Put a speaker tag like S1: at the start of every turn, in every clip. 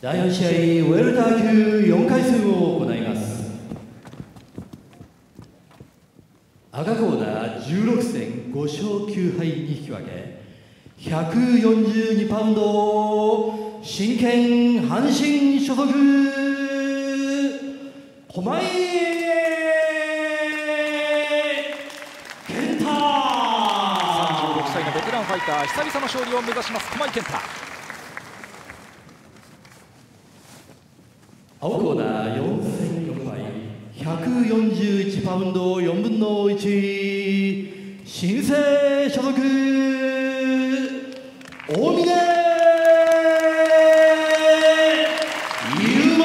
S1: 第4試合ウェルター級4回戦を行います。赤コーナー16戦5勝9敗2引き分け142パウンド真剣阪神所属狛江健太。
S2: 36歳のベテランファイター久々の勝利を目指します駒井健太。
S1: 青コーナー4戦4敗141パウンド4分の1新生所属。大峰。ゆうま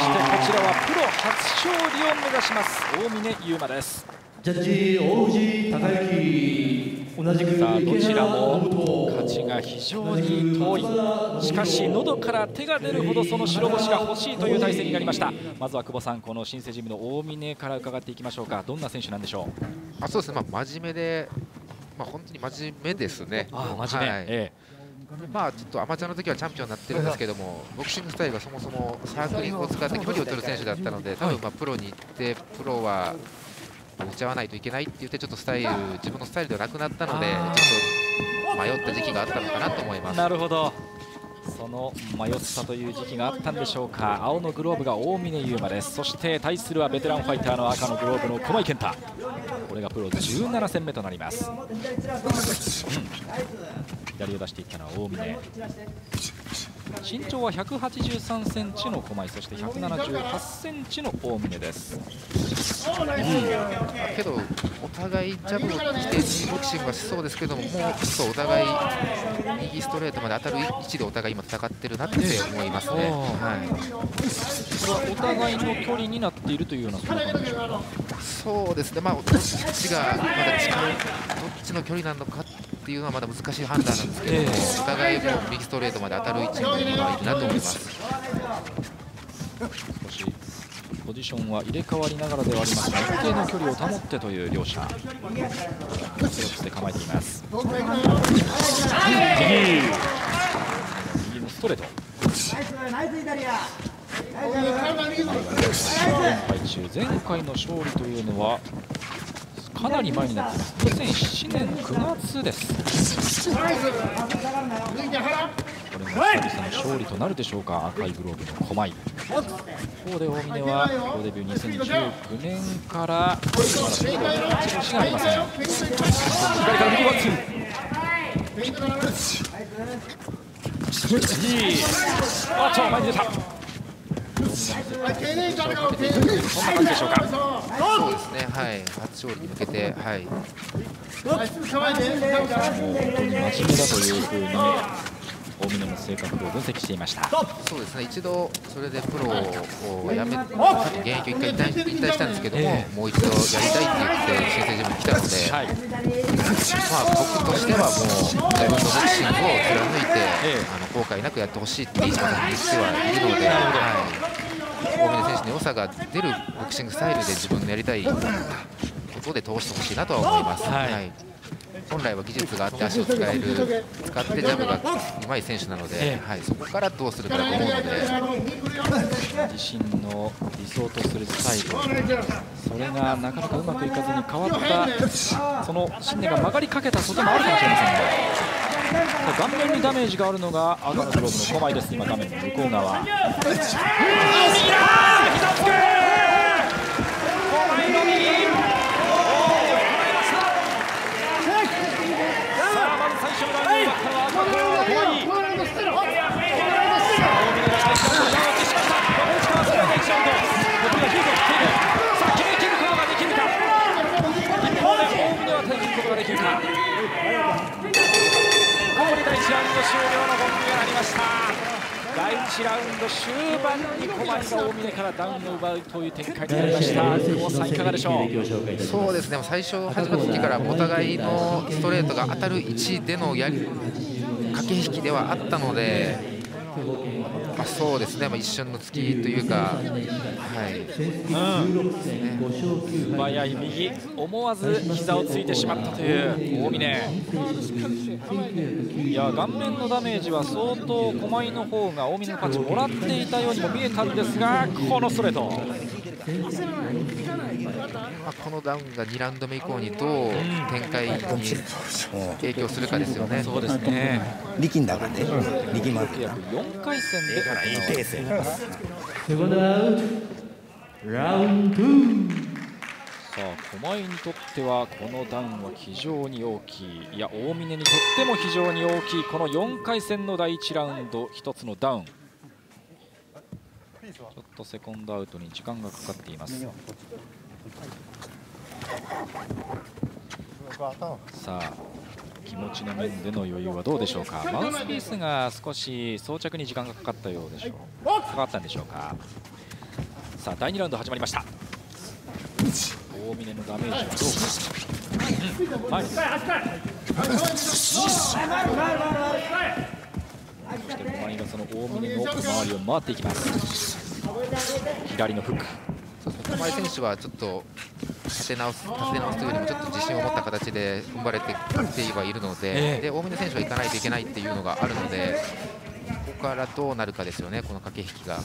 S2: そしてこちらはプロ初勝利を目指します。大峰優馬です。
S1: ジャッジ大藤孝之同じく
S2: さあどちらも勝ちが非常に遠い。しかし喉から手が出るほどその白星が欲しいという体制になりました。まずは久保さんこの新生ジムの大峰から伺っていきましょうか。どんな選手なんでしょう？
S3: あそうですね、まあ、真面目で、まあ、本当に真面目ですね。
S2: あ真面目、
S3: はい。
S2: え
S3: まあ、ちょっとアマチュアの時はチャンピオンになってるんですけども、ボクシングスタイルがそもそもサークリングを使って距離を取る選手だったので、多分まあプロに行って、プロは打ち合わないといけないって言って、ちょっとスタイル、自分のスタイルではなくなったので、ちょ
S2: あ
S3: っと迷った時期があったのかなと思いま
S2: え
S3: す。
S2: なるほど。その迷ったという時期があったんでしょうか。青のグローブが大峰優馬です。そして対するはベテランファイターの赤のグローブの駒井健太。これがプロ17戦目となります、うん。左を出していったのは大峰身長は183センチの駒井そして178センチの大峰です。
S3: けど、お互いジャブを起点にボクシングはしそうですけども、もうちょっとお互い右ストレートまで当たる位置でお互い今、戦ってるなって思いますね。はい。
S2: これはお互いの距離になっているというようなそうか。
S3: そうですね、まあ、どっちがまだ近い、どっちの距離なのかっていうのはまだ難しい判断なんですけど、
S2: ええ
S3: お互いも右ストレートまで当たる位置に今いるなと思います。
S2: 少しポジションは入れ替わりながらではありますが一定の距離を保ってという両者。クロスで構えています。右のストレート前回の勝利というのはかなり前になっています。2007年9月です。これも久々の勝利となるでしょうか。赤いグローブの狛井一方で大峰はプロデビュー2019年からまだプロの勝ち星がありません。左から右ワンツー。いいあっと前に出た。そんな感じでしょうか
S3: そうですね、はい、初勝利に向けて、はい、
S2: もう本当に真面目だというふうに大峰の性格を分析していました。
S3: そうですね、一度それでプロを辞め、現役を一回引退したんですけども、
S2: え
S3: もう一度やりたいって言って、新生ジムに来たので、
S2: はい。
S3: まあ、僕としてはもう、自分のボクシングを貫いて、
S2: ええ。
S3: あの後悔なくやってほしいって一番先に言ってはいるので、はい、大峰選手の良さが出るボクシングスタイルで自分のやりたいことで通してほしいなとは思います。
S2: はい
S3: 本来は技術があって足を使える使ってジャブがうまい選手なので、
S2: ええ。
S3: はい、そこからどうするかだと思うので、
S2: 自身の理想とするスタイル。それがなかなかうまくいかずに変わったその信念が曲がりかけたこともあるかもしれませんが顔面にダメージがあるのが赤のグローブの狛井です。今画面の向こう側さあまず最初のラウンドを奪ったのは赤のグローブの狛井さあ決めきることができるか一方で大峰は手に切ることができるかここで第1ラウンド終了のゴングが鳴りました第1ラウンド終盤に駒井が大峰からダウンを奪うという展開になりました。久保さんいかがでしょう？
S3: そうですね、最初始まった時からお互いのストレートが当たる位置でのやり駆け引きではあったので、まあ、そうですね、まあ、一瞬の突きというか、はい、
S2: 素早い右、思わず膝をついてしまったという大峰。いや顔面のダメージは相当、駒井の方が大峰のパンチもらっていたようにも見えたんですが、このストレート。
S3: まあ、このダウンが2ラウンド目以降にどう展開に影響するかですよね。
S2: そうですね
S4: 力んだからね、力まって
S2: 4回戦で。いいペース
S1: ラウンド
S2: さあ狛江にとってはこのダウンは非常に大きい。いや大峰にとっても非常に大きい。この4回戦の第1ラウンド1つのダウンちょっとセコンドアウトに時間がかかっています。さあ気持ちの面での余裕はどうでしょうか？マウスピースが少し装着に時間がかかったようでしょう。かかったんでしょうか？さあ第2ラウンド始まりました。大峰のダメージはどうか、うん、はい。そして駒井がその大峰の周りを回ってい。きます左のフック。
S3: 駒井選手はちょっと立て直す立て直すというよりもちょっと自信を持った形で踏ん張れてきてはいるので,、で大峰選手は行かないといけないっていうのがあるのでここからどうなるかですよね、この駆け引きが。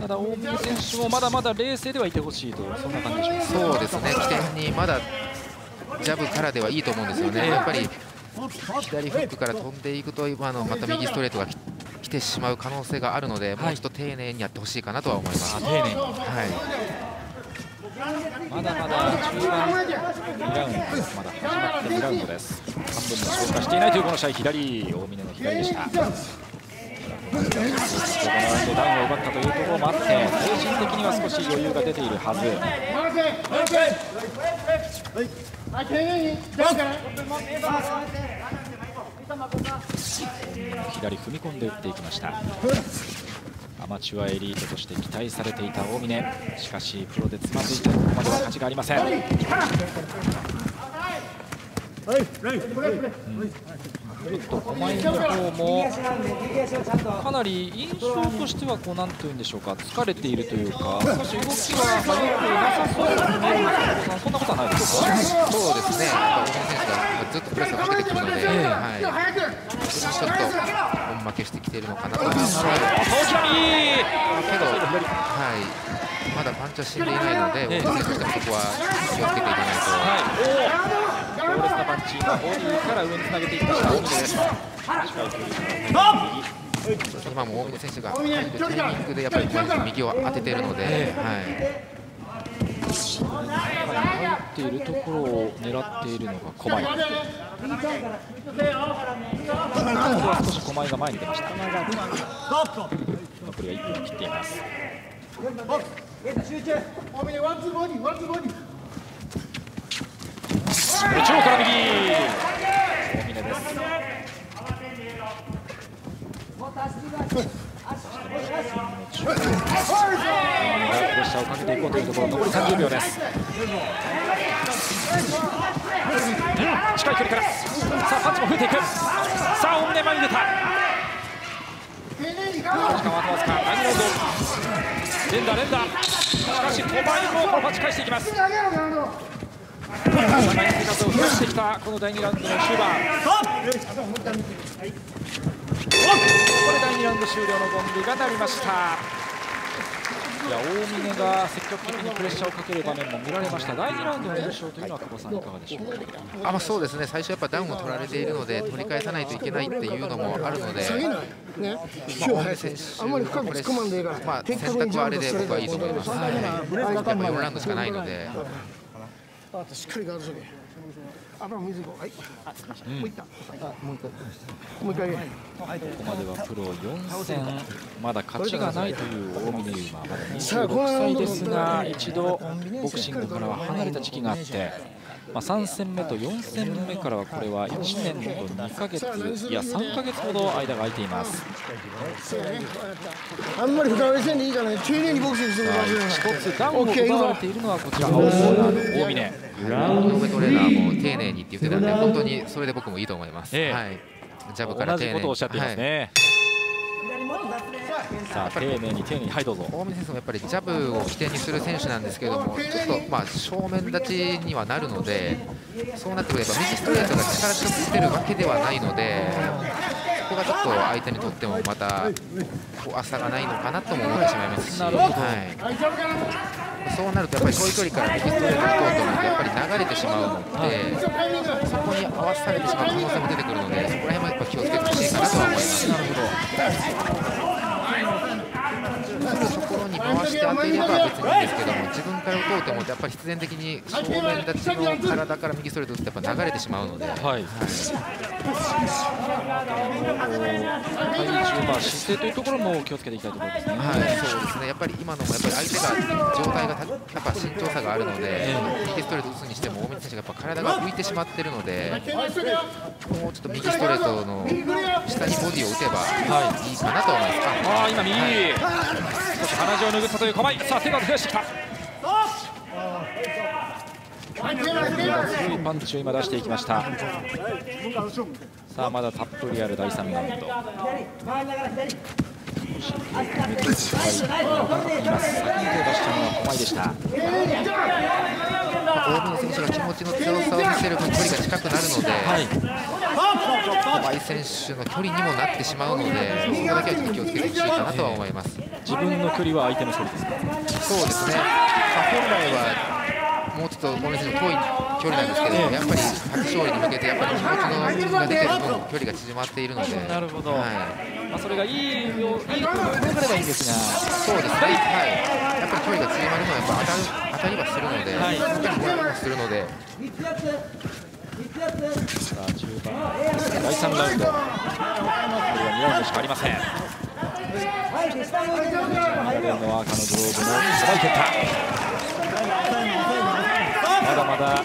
S2: ただ大峰選手もまだまだ冷静ではいてほしいとそんな感じでしょう
S3: そうですね起点にまだジャブからではいいと思うんですよね、やっぱり左フックから飛んでいくと今のまた右ストレートが来てしまう可能性があるので、もうちょっと丁寧にやってほしいかなとは思います。
S2: 丁寧に、はい。まだまだ中盤2ラウンドまだ始まって2ラウンドです。半分も消化していないというこの試合左大峰の左でした。このラウンドダウンを奪ったというところもあって精神的には少し余裕が出ているはず左踏み込んで打っていきました。アマチュアエリートとして期待されていた大峰。しかしプロでつまずいてここまでは勝ちがありません、うん、ちょっと狛江の方もかなり印象としてはこうなんていうんでしょうか疲れているというか少し動きは速くなさそうに見えるんですけどそんなことはないです。か
S3: そうですね大峰選手がずっとプレスをかけてくるので、えー、はい、ちょっと負けしてきているのかなと思いますけど、はい、まだパンチは死んでいないので、大木選手としてはそこは気をつけていかないと。
S2: はい、強烈なパンチ、今、ボディから上につなげていきました、大木です。
S3: 今も大峰選手がタイミングで右を当てているので、
S2: ているところを狙っているのが狛江ここは少し狛江が前に出ました。残りは1分切っています。内側から右。大峰です。プレッシャーをかけていこうというところ。残り30秒です。うん近い距離から。さあパンチも増えていく。さあ大峰前に出た。時間はあとわずか第2ラウンド連打連打。しかし5倍もこのパンチ返していきます。互いの手数を増やしてきたこの第2ラウンドの終盤ここで第2ラウンド終了のゴングが鳴りました。いや大峰が積極的にプレッシャーをかける場面も見られました。第2ラウンドの印象というのは久保さんいかがでしょうか？
S3: あ、まあ、そうですね。最初やっぱダウンを取られているので取り返さないといけないっていうのもあるので、ね。まあ、大選手のプレッシャー、まあ、選択はあれで僕はいいと思います、はい、やっぱ4ラウンドしかないので。しっかりガードしとけ
S2: 油水はい。うん、もう一回。もう一回。もう一回。ここまではプロ4戦まだ勝ちがないという大峰優馬まだ26歳ですが一度ボクシングからは離れた時期があって。まあ、3戦目と4戦目からはこれは1年と2か月いや3か月ほど間が空いています。
S4: あんまり深追いせんでいいからね丁寧にボクシングしてくだ
S2: さい一つダウンを奪われているのはこちら青コーナーの大峰
S3: 井上トレーナーも丁寧にって言ってたんで本当にそれで僕もいいと思います、えー、はい、ジャブから丁寧に。同じことをおっしゃっていますね、はい
S2: さあ丁寧に丁寧にはいどうぞ。
S3: 大峰選手もやっぱりジャブを起点にする選手なんですけども、ちょっとまあ正面立ちにはなるので、そうなってくれば右ストレートが力強く打てるわけではないので、ここがちょっと相手にとってもまた怖さがないのかなとも思ってしまいますし、はい、そうなるとやっぱり遠い距離から右ストレート打とうと思うとやっぱり流れてしまうので、そこに合わされてしまう可能性も出てくるので、そこら辺もやっぱ気をつけてほしいかなとは思います。なるほど来るところに回して当てれば別にいいんですけども自分から打とうと思ってやっぱり必然的に正面立ちの体から右ストレート打ってやっぱ流れてしまうので、
S2: はい、体重、まあ、姿勢とい。うところも気をつけてい。きたい。ところですね。
S3: はい、そうですね。やっぱり今のもやっぱり相手が状態がたやっぱ身長差があるので、右ストレート打つにしても大水選手がやっぱ体が浮い。てしまってい。るので、もうちょっと右ストレートの下にボディを打てばい。い。かなと思い。ます。
S2: ああ今右、
S3: はい
S2: 少し鼻血を拭ったという構えさあ手が増やしてきた。強いパンチを今出していきました。さあまだたっぷりある第3ラウンド。少し手を止めています。先に手を出したのは駒井でした。
S3: 大水選手が気持ちの強さを見せる分距離が近くなるので、小井選手の距離にもなってしまうので、そこだけはちょっと気をつけてほしいかなとは思います。
S2: 自分の距離は相手の距離ですか？
S3: そうですね、まあ、本来はもうちょっと大水選手の遠い距離なんですけど、やっぱり初勝利に向けて、やっぱり気持ちのが出てる分、距離が縮まっているので、
S2: なるほど、
S3: はい。
S2: まあ、それがいいよいいところにかればいいんですが。
S3: そうですね、はい、ぱり距離が縮まるのはやっぱ当たる当たりはするので、
S2: はい。
S3: やっぱりボールもするので、
S2: さあ中盤。第3ラウンド。これは2ラウンドしかありません。7レーンの赤のグローブのさばいてった。まだまだ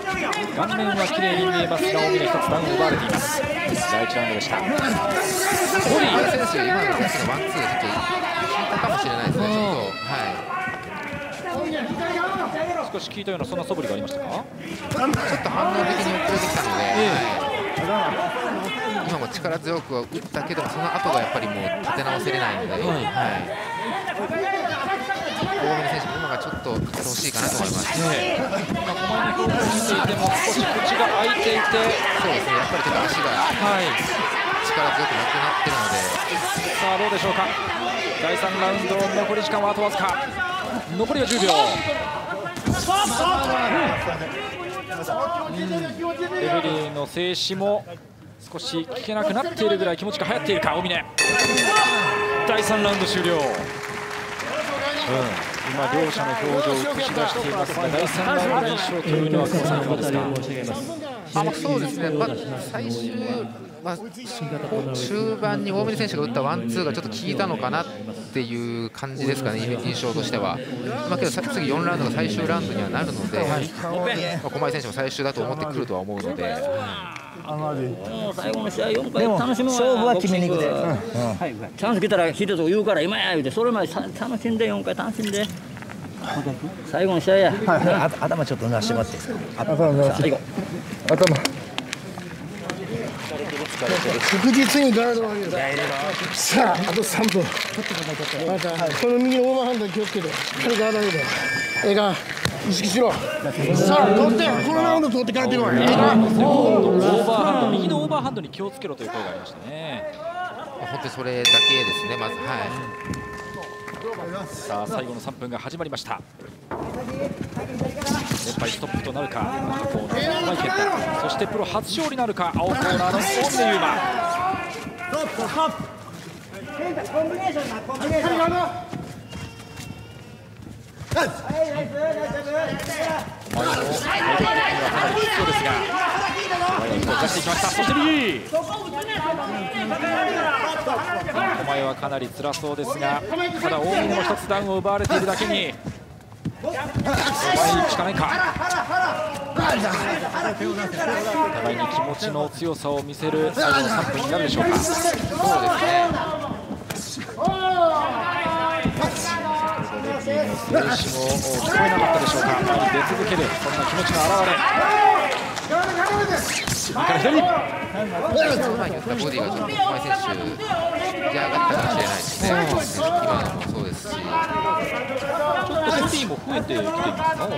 S2: 顔面は綺麗に見えますが大きな一つダウンを奪われています。第1ラウンドでした。
S3: 小井選手、今のワンツーでちょっと引いたかもしれないですね、ちょっと、はい。
S2: 少し聞いたようなそんな素振りがありましたか？
S3: ちょっと反応的に遅れてきたので、はい、今も力強くは打ったけども、その後がやっぱりもう立て直せれないので、はい大峰選手も今がちょっと勝ってほしい。かなと思います。
S2: 今、駒井の表情を見ていても少し口が開いていて、
S3: そうですね、やっぱりちょっと足が
S2: はい、
S3: 力強くなくなってるので、
S2: さあどうでしょうか？第3ラウンド残り時間はあとわずか。残りは10秒エブリーの静止も少し聞けなくなっているぐらい気持ちが流行っているか大峰第3ラウンド終了、うん、今両者の表情を映し出していますが第3ラウンドの印象というのはこのさんいかがですか
S3: あまあ、そうですね、まあ、最終、まあ、終盤に大峰選手が打ったワンツーがちょっと効いたのかなっていう感じですかね、印象としては。まあ、けど次4ラウンドが最終ラウンドにはなるので、まあ、駒井選手も最終だと思ってくるとは思うので。
S5: 最後の試合4回楽しむわ
S4: 勝負は決めに行くで、
S5: チャンス来たらヒデと言うから今や言うて。それまでさ楽しんで4回楽しんで。最後の試合や。
S4: あ頭ちょっと出して。もらっていいですか
S6: 確実に。ガードを上げるさああと3分またこの右のオーバーハンドに。気をつけてしっかりガード上げてええか意識しろさあ取ってこのラウンド取って帰ってこいええか
S2: オーバーハンド右のオーバーハンドに。気をつけろという声がありましたね
S3: 本当それだけですね、まず、はい。
S2: さあ最後の3分が始まりました。連敗ストップとなるか赤コーナーの小井健太そしてプロ初勝利なるか青コーナーの大峰優馬前の体力的にはかなりきつそうですが出していきましたそして右狛江はかなり辛そうですがただ大峰も一つダウンを奪われているだけに前に行くしかないか。互いに気持ちの強さを見せる最後の3分になるでしょうか。
S3: そうですね。
S2: レフェリーの静止も聞こえなかったでしょうか。に出続けるそんな気持ちの表れ。しっかり左
S3: 前に打ったボディがちょっと前選手じゃ上がったかもしれないですね。
S2: 今も
S3: そうですしちょっ
S2: とボディも増えてきてますか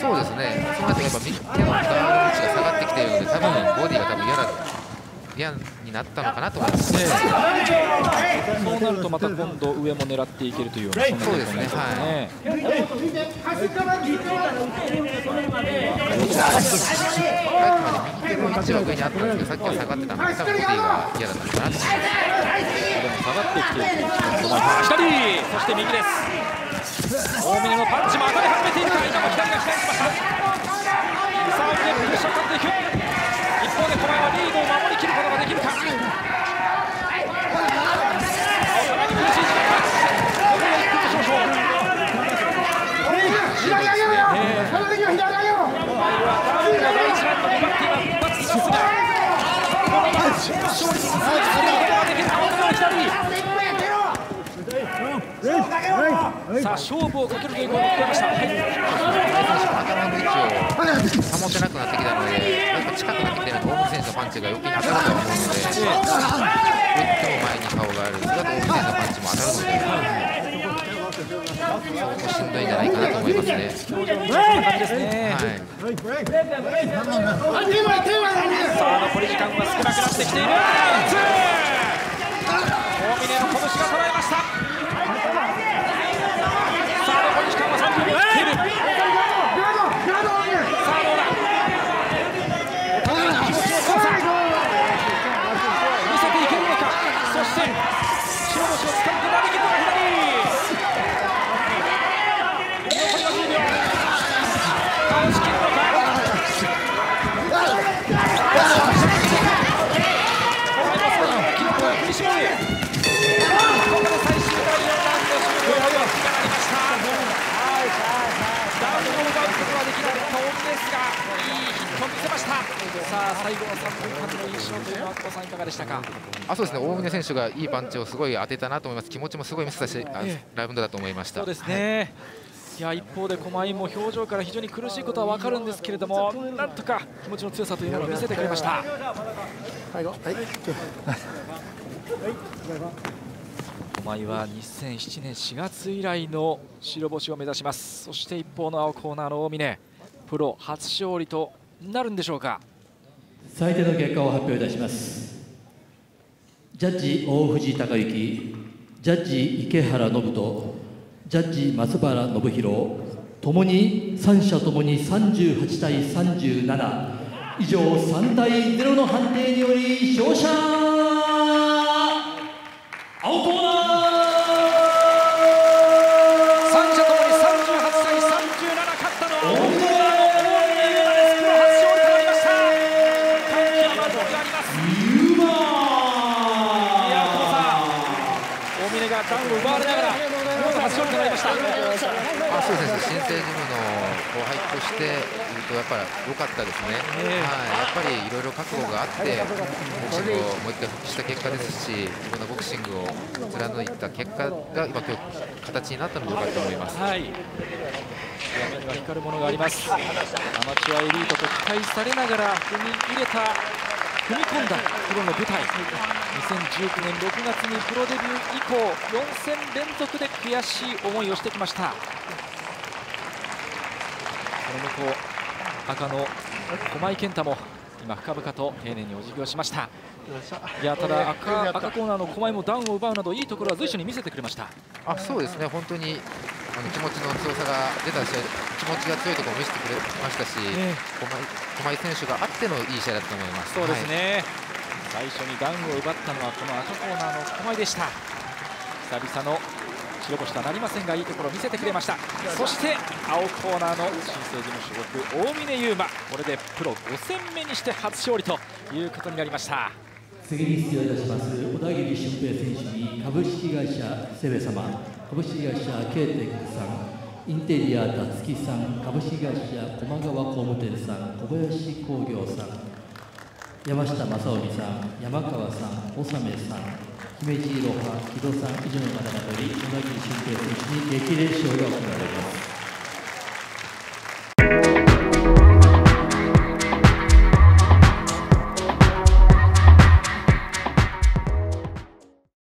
S3: そうですねその辺りやっぱ右手のダー位置が下がってきているので多分ボディが多分嫌だ嫌になったのかなと思います。
S2: そうなるとまた今度上も狙っていけるというようなそんな
S3: そうですね。
S2: ね
S3: さっきまで右手の位置は上にあったんですけど、さっきは下がってたので、多分ボディが嫌だったのかなと思います。
S2: でも下がってきている左そして右です大峰のパンチも当たり始めているか今も左が左に来ましたプレッシャーかていく
S6: 左上げろ
S2: さあ勝負をかけるという声が聞こえました、
S3: 頭の位置を保てなくなってきたので、やっぱ近くなってきてるので、大野選手のパンチが余計に当たると思うので、打っても前に顔がある、それだと大野選手のパンチも当たるので、しんどいんじゃないかなと思いますね。
S2: そんな感じですね、
S3: はい
S2: さあ残り時間は少なくなってきている大峰の拳が捉えましたさあ残り時間は30秒切っているさあどうだお互いに気持ちの強さ見せていけるのかそして白星をつかむことができるのか左残りは10秒倒しきるのか記録を振り絞るここで最終第4ラウンド終了がありましたダウンを奪うことはできなかった大木ですがいいヒットを見せましたさあ最後の3分間の印象というのは久保さんいかがでしたか？
S3: あそうですね。大峰選手がいいパンチをすごい当てたなと思います、気持ちもすごい見せたし、あ
S2: え
S3: ラウンドだと思いました。
S2: そうですね、い。や一方で駒井も表情から非常に苦しいことは分かるんですけれどもなんとか気持ちの強さというものを見せてくれました。駒井は2007年4月以来の白星を目指しますそして一方の青コーナーの大峰プロ初勝利となるんでしょうか
S1: 最低の結果を発表いたします。ジャッジ大藤孝之ジャッジ池原信人ジャッジ松原信弘ともに三者ともに38対37以上3対0の判定により勝者青コーナー
S3: そうですね、新生ジムの後輩として言うと、やっぱり良かったですね、
S2: ええ
S3: はい、やっぱりいろいろ覚悟があって、ボクシングをもう一回復帰した結果ですし、自分のボクシングを貫いた結果が今、今日形になったのでよかったと思います。
S2: はい。画面が光るものがあります。アマチュアエリートと期待されながら踏み入れた、踏み込んだプロの舞台。2019年6月にプロデビュー以降、4戦連続で悔しい思いをしてきました。その向こう赤の駒井健太も今深々と丁寧にお辞儀をしました。いやただ赤赤コーナーの駒井もダウンを奪うなどいいところは随所に見せてくれました。
S3: あそうですね、本当にあの気持ちの強さが出た試合、気持ちが強いところを見せてくれましたし、
S2: ええ。
S3: 駒井選手があってのいい試合だったと思います。
S2: そうです
S3: はい。
S2: ね、最初にダウンを奪ったのはこの赤コーナーの駒井でした。久々の白星とはなりませんがいいところを見せてくれました。そして青コーナーの新生事務所属大峰優馬これでプロ5戦目にして初勝利ということになりました。
S1: 次に出場いたします小田切俊平選手に株式会社セベ様。株式会社ケーテックさん。インテリアたつきさん。株式会社駒川工務店さん。小林工業さん。山下正臣さん。山川さん。長めさん姫路いろは木戸さん以上の方々より小田切俊平選手に激励賞が行われます。